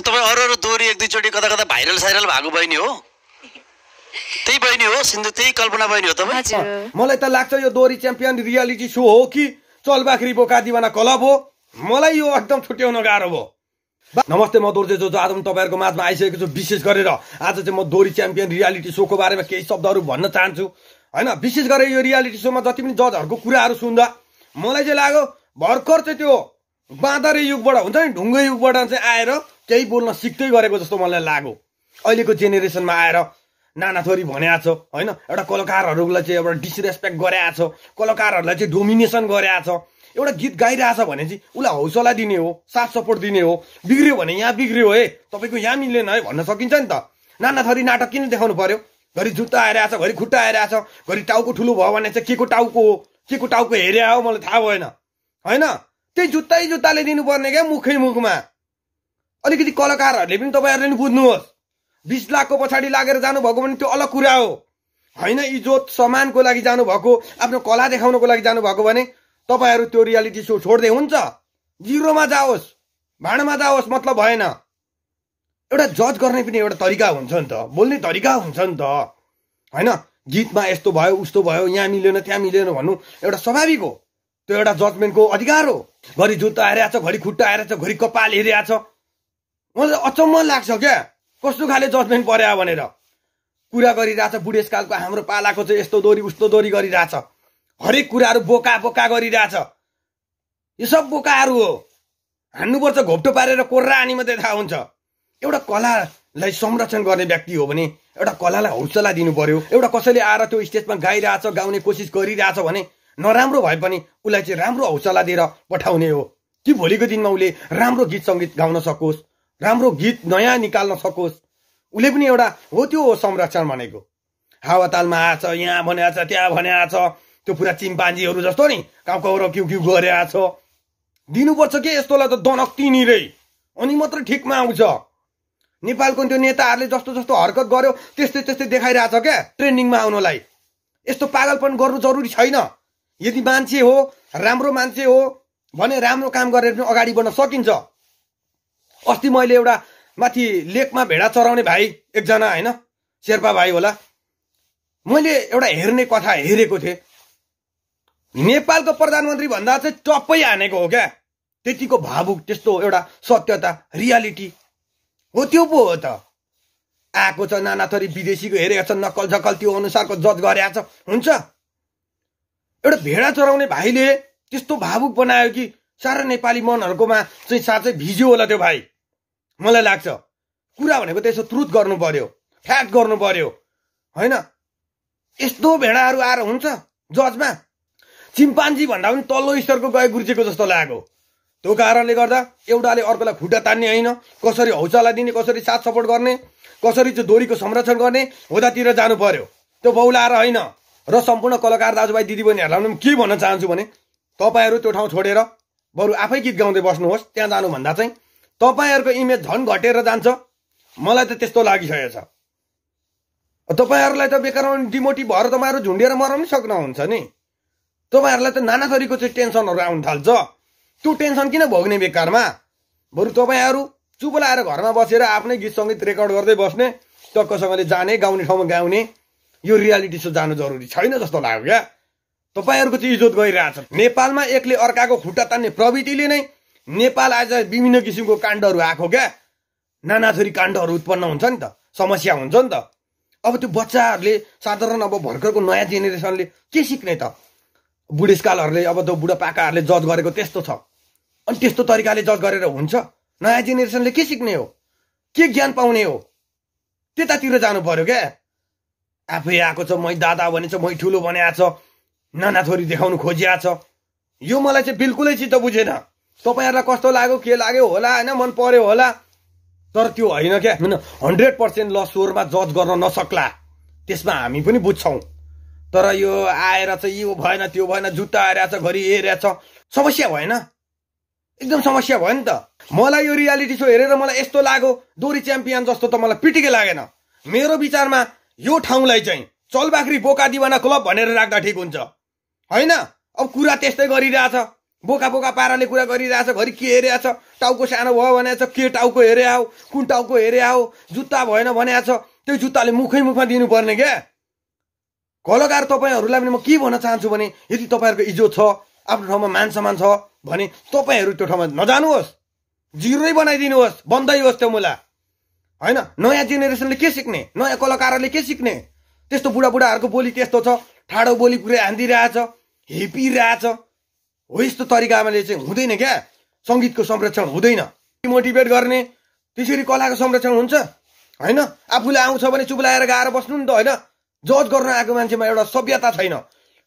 त्यो तपाईँ अरू अरू दोहोरी एक दुईचोटि कता कता भाइरल साइरल भएको बहिनी हो? त्यही बहिनी हो सिन्धु त्यही कल्पना बहिनी हो तपाईँ? मलाई त लाग्छ यो दोहोरी च्याम्पियन रियालिटी सो हो कि चलबाख्री बोका दिवाना क्लब हो। मलाई यो एकदम छुट्याउन गाह्रो भयो बा- नमस्ते म दोर्जे जो आज म तपाईँहरूको माझमा आइसकेको छु विशेष गरेर। आज चाहिँ म दोहोरी च्याम्पियन रियालिटी सोको बारेमा केही शब्दहरू भन्न चाहन्छु। होइन विशेष गरेर यो रियालिटी सोमा जति पनि जजहरूको कुराहरू सुन्दा मलाई चाहिँ लाग्यो भर्खर चाहिँ त्यो बाँदरे युगबाट हुन्छ नि ढुङ्गे युगबाट चाहिँ आएर केही बोल्न सिक्दै गरेको जस्तो मलाई लाग्यो। अहिलेको जेनेरेसनमा आएर नाना थोरी भनेको छ होइन? एउटा कलाकारहरूलाई चाहिँ एउटा डिसरेस्पेक्ट गरेको छ कलाकारहरूलाई चाहिँ डोमिनेसन गरेको छ एउटा गीत गाइरहेछ भने चाहिँ उसलाई हौसला दिने हो साथ सपोर्ट दिने हो। बिग्रियो भने यहाँ बिग्रियो है! तपाईँको यहाँ मिलेन है! भन्न सकिन्छ नि त। नाना थरी नाटक किन देखाउनु पर्यो? घरि जुत्ता आइरहेछ घरि खुट्टा आइरहेछ घरि टाउको ठुलो भयो भने चाहिँ के को टाउको हो? के को टाउको हेरे हो? मलाई थाहा भएन। होइन? त्यही जुत्तै जुत्ताले दिनुपर्ने क्या मुखै मुखमा। अलिकति कलाकारहरूले पनि तपाईँहरूले नि बुझ्नुहोस्। बिस लाखको पछाडि लागेर जानुभएको भने त्यो अलग कुरा हो। होइन इज्जत सम्मानको लागि जानुभएको आफ्नो कला देखाउनको लागि जानुभएको भने तपाईँहरू त्यो रियालिटी सो छोड्दै हुन्छ। जिरोमा जाओस् भाँडामा जाओस् मतलब भएन। एउटा जज गर्ने पनि एउटा तरिका हुन्छ नि त। बोल्ने तरिका हुन्छ नि त। होइन गीतमा यस्तो भयो उस्तो भयो यहाँ मिलेन त्यहाँ मिलेन भन्नु एउटा स्वाभाविक हो। त्यो एउटा जजमेन्टको अधिकार हो। घरि जुत्ता आइरहेछ घरि खुट्टा आइरहेछ घरि कपाल हेरिरहेछ। मलाई अचम्म लाग्छ क्या? कस्तो खाले जजमेन्ट पर्यो भनेर। कुरा गरिरहेछ बुढेसकालको हाम्रो पालाको चाहिँ यस्तो दोरी उस्तो दोरी गरिरहेछ। हरेक कुराहरू बोका बोका गरिरहेछ। यो सब बोकाहरू हो। हान्नुपर्छ घोप्टो पारेर कोर्रा अनि मात्रै थाहा हुन्छ। एउटा कलालाई संरक्षण गर्ने व्यक्ति हो भने एउटा कलालाई हौसला दिनु पर्यो एउटा कसैले आएर त्यो स्टेजमा गाइरहेछ गाउने कोसिस गरिरहेछ भने नराम्रो भए पनि उसलाई चाहिँ राम्रो हौसला दिएर पठाउने हो। कि भोलिको दिनमा उसले राम्रो गीत सङ्गीत गाउन सकोस्। राम्रो गीत नयाँ निकाल्न सकोस्। उसले पनि एउटा हो त्यो हो संरक्षण भनेको। हावातालमा आएछ यहाँ भनेको छ त्यहाँ भनेको छ त्यो पुरा चिम्पान्जीहरू जस्तो नि काउ काउ र क्यु क्यु गरेको छ दिनुपर्छ के यस्तोलाई त दनक तिनीरै अनि मात्रै ठिकमा आउँछ। नेपालको त्यो नेताहरूले जस्तो जस्तो हरकत गर्यो त्यस्तै त्यस्तै देखाइरहेछ क्या ट्रेन्डिङमा आउनलाई। यस्तो पागलपन गर्नु जरुरी छैन। यदि मान्छे हो राम्रो मान्छे हो भने राम्रो काम गरेर पनि अगाडि बढ्न सकिन्छ। अस्ति मैले एउटा माथि लेकमा भेडा चराउने भाइ एकजना होइन शेर्पा भाइ होला। मैले एउटा हेर्ने कथा हेरेको थिएँ। नेपालको प्रधानमन्त्री भन्दा चाहिँ टप्पै हानेको हो क्या। त्यतिको भावुक त्यस्तो एउटा सत्यता रियालिटी। हो त्यो पो हो त। आएको छ नाना थरी विदेशीको हेरेको छ नक्कल झक्कल त्यो अनुसारको जज गरेको छ। हुन्छ। एउटा भेडा चराउने भाइले त्यस्तो भावुक बनायो कि सारा नेपाली मनहरूकोमा चाहिँ साँच्चै भिज्यो होला त्यो भाइ। मलाई लाग्छ। कुरा भनेको त्यसो ट्रुथ गर्नु पर्यो फ्याक्ट गर्नु पर्यो होइन? यस्तो भेडाहरू आएर हुन्छ जजमा? चिम्पान्जी भन्दा पनि तल्लो स्तरको गए गुर्जेको जस्तो लाग्यो। त्यो कारणले गर्दा एउटाले अर्कोलाई खुट्टा तान्ने होइन कसरी हौसला दिने कसरी साथ सपोर्ट गर्ने कसरी चाहिँ दोरीको संरक्षण गर्ने होदातिर जानु पर्यो। त्यो बौलाएर होइन र सम्पूर्ण कलाकार दाजुभाइ दिदीबहिनीहरूलाई पनि के भन्न चाहन्छु भने तपाईँहरू त्यो ठाउँ छोडेर बरु आफै गीत गाउँदै बस्नुहोस् त्यहाँ जानुभन्दा चाहिँ तपाईँहरूको इमेज झन् घटेर जान्छ। मलाई त त्यस्तो लागिसकेको छ तपाईँहरूलाई त बेकारमा डिमोटिभ भएर तपाईँहरू झुन्डिएर मराउनै सक्नुहुन्छ नि। तपाईँहरूलाई त नाना थरीको चाहिँ टेन्सनहरू आउनु थाल्छ। त्यो टेन्सन किन भोग्ने बेकारमा? बरु तपाईँहरू चुप लाएर घरमा बसेर आफ्नै गीत सङ्गीत रेकर्ड गर्दै बस्ने टक्कसँगले जाने गाउने ठाउँमा गाउने यो रियालिटी सो जानु जरुरी छैन जस्तो लाग्यो क्या। तपाईँहरूको चाहिँ इज्जत गइरहेछ नेपालमा एकले अर्काको खुट्टा तान्ने प्रवृत्तिले नै नेपाल आज विभिन्न किसिमको काण्डहरू आएको क्या। नाना काण्डहरू उत्पन्न हुन्छ नि त समस्या हुन्छ नि त। अब त्यो बच्चाहरूले साधारण अब भर्खरको नयाँ जेनेरेसनले के सिक्ने त? बुढेसकालहरूले अब त्यो बुढापाकाहरूले जज गरेको त्यस्तो छ। अनि त्यस्तो तरिकाले जज गरेर हुन्छ। नयाँ जेनेरेसनले के सिक्ने हो? के ज्ञान पाउने हो? त्यतातिर जानु पर्यो क्या। आफै आएको छ मै दादा भने छ मै ठुलो बनाएको छ। नाना छोरी देखाउनु खोजिया छ यो मलाई चाहिँ बिल्कुलै चित्त बुझेन। तपाईँहरूलाई कस्तो लाग्यो के लाग्यो होला होइन मन पर्यो होला? तर त्यो होइन क्या। हन्ड्रेड पर्सेन्ट ल स्वरमा जज गर्न नसक्ला। त्यसमा हामी पनि बुझ्छौँ। तर यो आएर चाहिँ यो भएन त्यो भएन जुत्ता आइरहेछ घरि हेरेछ समस्या भएन। एकदम समस्या भयो नि त। मलाई यो रियालिटी सो हेरेर मलाई यस्तो लाग्यो दोरी च्याम्पियन जस्तो त मलाई पिटिकै लागेन। मेरो विचारमा यो ठाउँलाई चाहिँ चलबाख्री बोका दिवाना क्लब भनेर राख्दा ठिक हुन्छ। होइन? अब कुरा त्यस्तै गरिरहेछ। बोका बोका पाराले कुरा गरिरहेछ। घरि के हेरेछ टाउको सानो भयो भनेछ के टाउको हेरे आऊ? कुन टाउको हेरे आऊ? जुत्ता भएन भने छ त्यो जुत्ताले मुखै मुखमा दिनुपर्ने क्या कलाकार तपाईँहरूलाई पनि म के भन्न चाहन्छु भने यदि तपाईँहरूको इज्जत छ आफ्नो ठाउँमा मान सम्मान छ भने तपाईँहरू त्यो ठाउँमा नजानुहोस्। जिरै बनाइदिनुहोस्। बन्दै होस् त्यो मुला। होइन? नयाँ जेनेरेसनले के सिक्ने? नयाँ कलाकारहरूले के सिक्ने? त्यस्तो बुढाबुढाहरूको बोली त्यस्तो छ। ठाडो बोली पुरै हानिदिइरहेछ हेपिरहेछ। हो यस्तो तरिकाले चाहिँ हुँदैन क्या। सङ्गीतको संरक्षण हुँदैन। मोटिभेट गर्ने त्यसरी कलाको संरक्षण हुन्छ। होइन? आफूले आउँछ भने चुप लगाएर गाएर बस्नु नि त होइन। जज गर्न आएको मान्छेमा एउटा सभ्यता छैन।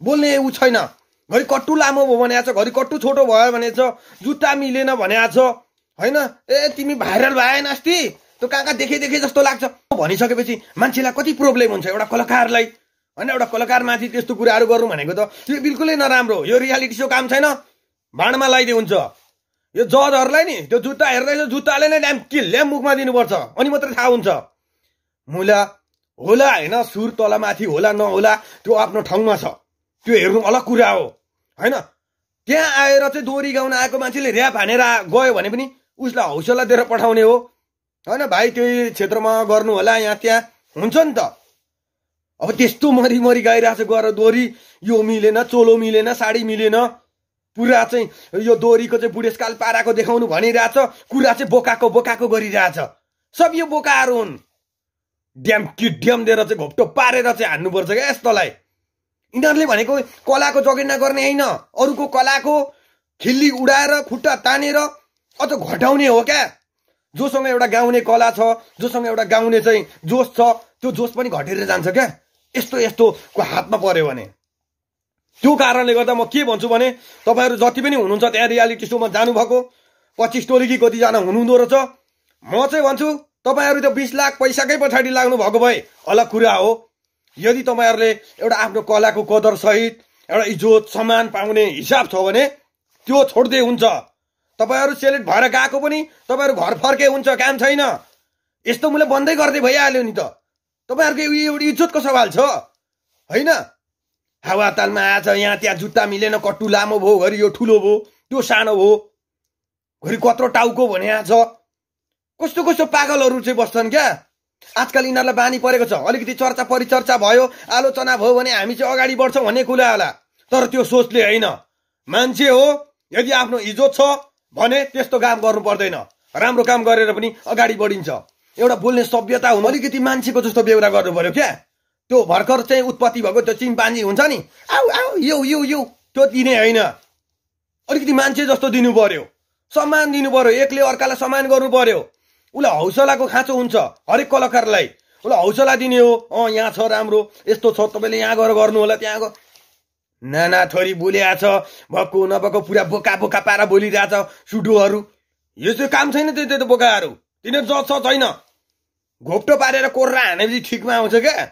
बोल्ने ऊ छैन। घरि कट्टु लामो भयो भने छ घरि कट्टु छोटो भयो भने छ जुत्ता मिलेन भने छ होइन? ए तिमी भाइरल भएन अस्ति त्यो कहाँ कहाँ देखे देखे जस्तो लाग्छ। भनिसकेपछि मान्छेलाई कति प्रब्लम हुन्छ एउटा कलाकारलाई। होइन एउटा कलाकारमाथि त्यस्तो कुराहरू गर्नु भनेको त यो बिल्कुलै नराम्रो यो रियालिटी सो काम छैन। भाँडमा लगाइदिए हुन्छ। यो जजहरूलाई नि त्यो जुत्ता हेर्दैछ जुत्ताले नै ल्याम के ल्याम मुखमा दिनुपर्छ। अनि मात्रै थाहा हुन्छ। मुला होला होइन सुर तलमाथि होला नहोला त्यो आफ्नो ठाउँमा छ। त्यो हेर्नु अलग कुरा हो। होइन? त्यहाँ आएर चाहिँ दोहोरी गाउन आएको मान्छेले ऱ्याप हानेर गयो भने पनि उसलाई हौसला दिएर पठाउने हो। होइन भाइ त्यही क्षेत्रमा गर्नु होला यहाँ त्यहाँ। हुन्छ नि त। अब त्यस्तो मरी मरी छ गएर यो मिलेन चोलो मिलेन साडी मिलेन। पुरा चाहिँ यो दोहोरीको चाहिँ बुढेसकाल पाराको देखाउनु भनिरहेछ कुरा चाहिँ बोकाको बोकाको गरिरहेछ। सब यो बोकाहरू हुन्। ड्याम कि ड्याम दिएर चाहिँ घोप्टो पारेर चाहिँ हान्नुपर्छ क्या यस्तोलाई। यिनीहरूले भनेको कलाको जगेर्ना गर्ने होइन। अरूको कलाको खिल्ली उडाएर खुट्टा तानेर अझ घटाउने हो क्या। जोसँग एउटा गाउने कला छ जोसँग एउटा गाउने चाहिँ जोस छ त्यो जोस पनि घटेर जान्छ क्या। यस्तो यस्तोको हातमा पर्यो भने? त्यो कारणले गर्दा म के भन्छु भने तपाईँहरू जति पनि हुनुहुन्छ त्यहाँ रियालिटी सोमा जानुभएको पच्चिस टोली कि कतिजना हुनुहुँदो रहेछ। म चाहिँ भन्छु तपाईँहरू त्यो बिस लाख पैसाकै पछाडि लाग्नु भएको भए अलग कुरा हो। यदि तपाईँहरूले एउटा आफ्नो कलाको कदर सहित एउटा इज्जत सम्मान पाउने हिसाब छ भने त्यो छोड्दै हुन्छ। तपाईँहरू सेलेक्ट भएर गएको पनि तपाईँहरू घर फर्के हुन्छ काम छैन। यस्तो मैले बन्दै गर्दै भइहाल्यो नि त। तपाईँहरूको एउटा इज्जतको सवाल छ। होइन? हावातालमा आएछ यहाँ त्यहाँ जुत्ता मिलेन कट्टु लामो भयो घरि यो ठुलो भयो त्यो सानो भयो घरि कत्रो टाउको भने छ कस्तो कस्तो पागलहरू चाहिँ बस्छन् क्या? आजकल यिनीहरूलाई बानी परेको छ। अलिकति चर्चा परिचर्चा भयो आलोचना भयो भने हामी चाहिँ अगाडि बढ्छौँ भन्ने कुरा होला। तर त्यो सोचले होइन। मान्छे हो यदि आफ्नो इज्जत छ भने त्यस्तो काम गर्नु पर्दैन। राम्रो काम गरेर पनि अगाडि बढिन्छ। एउटा बोल्ने सभ्यता हुनु। अलिकति मान्छेको जस्तो बेहोरा गर्नु पर्यो क्या। त्यो भर्खर चाहिँ उत्पत्ति भएको त्यो चिम्पान्जी हुन्छ नि। आऊ आऊ यो यो यो। त्यो दिने होइन। अलिकति मान्छे जस्तो दिनु पर्यो सम्मान दिनु पर्यो एकले अर्कालाई सम्मान गर्नु पर्यो उसलाई हौसलाको खाँचो हुन्छ हरेक कलाकारलाई। उसलाई हौसला दिने हो। अँ यहाँ छ राम्रो। यस्तो छ। तपाईँले यहाँ गएर गर्नु होला त्यहाँ गएर नाना थोरी बोलिरहेछ। भएको नभएको पुरा बोका बोका पारा बोलिरहेछ। सुडुहरू यो चाहिँ काम छैन त्यो त्यो बोकाहरू। तिनीहरू जज छ छैन। घोप्टो पारेर कोर्रा हानेपछि ठिकमा आउँछ क्या।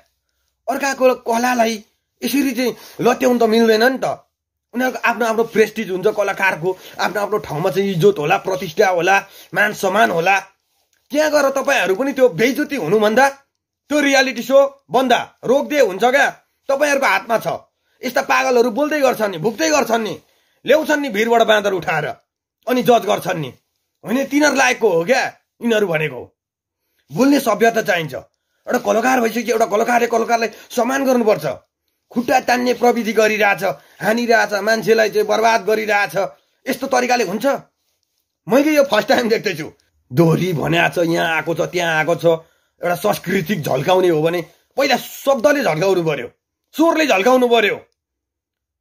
अर्काको कलालाई यसरी चाहिँ लत्याउनु त मिल्दैन नि त। उनीहरूको आफ्नो आफ्नो प्रेस्टिज हुन्छ कलाकारको आफ्नो आफ्नो ठाउँमा चाहिँ इज्जत होला प्रतिष्ठा होला मान सम्मान होला। त्यहाँ गएर तपाईँहरू पनि त्यो बेइज्जती हुनुभन्दा त्यो रियालिटी सो भन्दा रोकिदिए हुन्छ क्या। तपाईँहरूको हातमा छ। यस्ता पागलहरू बोल्दै गर्छन् नि भुक्दै गर्छन् नि। ल्याउँछन् नि भिरबाट बाँदर उठाएर। अनि जज गर्छन् नि। होइन तिनीहरू लायकको हो क्या। यिनीहरू भनेको बोल्ने सभ्यता चाहिन्छ। एउटा कलाकार भइसक्यो एउटा कलाकारले कलाकारलाई सम्मान गर्नुपर्छ। खुट्टा तान्ने प्रविधि गरिरहेछ हानिरहेछ मान्छेलाई चाहिँ बर्बाद गरिरहेछ। यस्तो तरिकाले हुन्छ। मैले यो फर्स्ट टाइम देख्दैछु। दोहोरी भने छ यहाँ आएको छ त्यहाँ आएको छ। एउटा सांस्कृतिक झल्काउने हो भने पहिला शब्दले झल्काउनु पर्यो। स्वरले झल्काउनु पर्यो।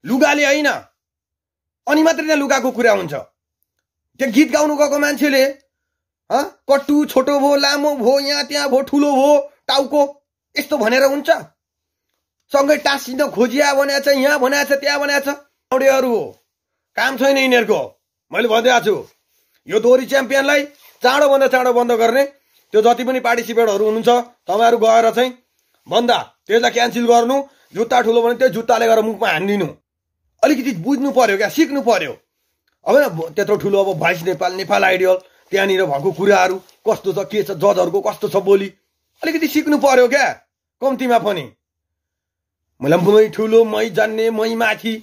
लुगाले होइन। अनि मात्रै त्यहाँ लुगाको कुरा हुन्छ। त्यहाँ गीत गाउनु गएको मान्छेले कट्टु छोटो भयो लामो भयो यहाँ त्यहाँ भयो ठुलो भयो टाउको। यस्तो भनेर हुन्छ। सँगै टाँसिन खोजिया भनेको छ यहाँ भनेको छ त्यहाँ भनेको छ। हो। काम छैन यिनीहरूको। मैले भनिदिएको छु। यो दोहोरी च्याम्पियनलाई चाँडोभन्दा चाँडो बन्द गर्ने। त्यो जति पनि पार्टिसिपेटहरू हुनुहुन्छ तपाईँहरू गएर चाहिँ भन्दा त्यसलाई क्यान्सल गर्नु। जुत्ता ठुलो भने त्यो जुत्ताले गएर मुखमा हानिदिनु। अलिकति बुझ्नु पर्यो क्या सिक्नु पर्यो। अब त्यत्रो ठुलो अब भोइस नेपाल नेपाल आइडियल। त्यहाँनिर भएको कुराहरू कस्तो छ के छ जजहरूको कस्तो छ बोली? अलिकति सिक्नु पर्यो क्या कम्तीमा पनि। मलाई मै ठुलो मै जान्ने मै माथि।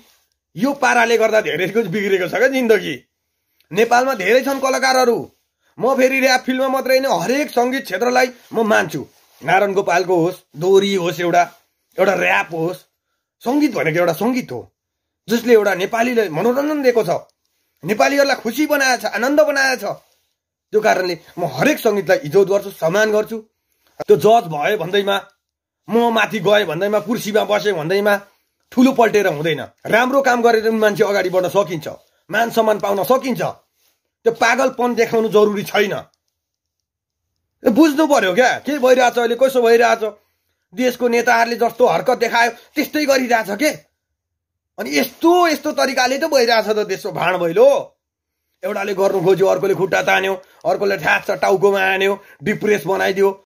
यो पाराले गर्दा धेरै कुछ बिग्रेको छ क्या जिन्दगी। नेपालमा धेरै छन् कलाकारहरू। म फेरि ऱ्याप फिल्डमा मात्रै होइन हरेक सङ्गीत क्षेत्रलाई म मान्छु। नारायण गोपालको होस् दोहोरी होस् एउटा एउटा ऱ्याप होस्। सङ्गीत भनेको एउटा सङ्गीत हो जसले एउटा नेपालीलाई मनोरञ्जन दिएको छ। नेपालीहरूलाई खुसी बनाएको छ आनन्द बनाएको छ त्यो कारणले म हरेक सङ्गीतलाई इज्जत गर्छु सम्मान गर्छु। त्यो जज भयो भन्दैमा म माथि गएँ भन्दैमा कुर्सीमा बसेँ भन्दैमा ठुलो पल्टेर हुँदैन। राम्रो काम गरेर पनि मान्छे अगाडि बढ्न सकिन्छ। मान सम्मान पाउन सकिन्छ। त्यो पागलपन देखाउनु जरुरी छैन। बुझ्नु पर्यो क्या के भइरहेछ अहिले कसो भइरहेछ? देशको नेताहरूले जस्तो हरकत देखायो त्यस्तै गरिरहेछ के? अनि यस्तो यस्तो तरिकाले त भइरहेछ त देशको भाँड भैलो एउटाले गर्नु खोज्यो अर्कोले खुट्टा तान्यो अर्कोले ठ्याक्छ टाउकोमा हान्यो डिप्रेस बनाइदियो।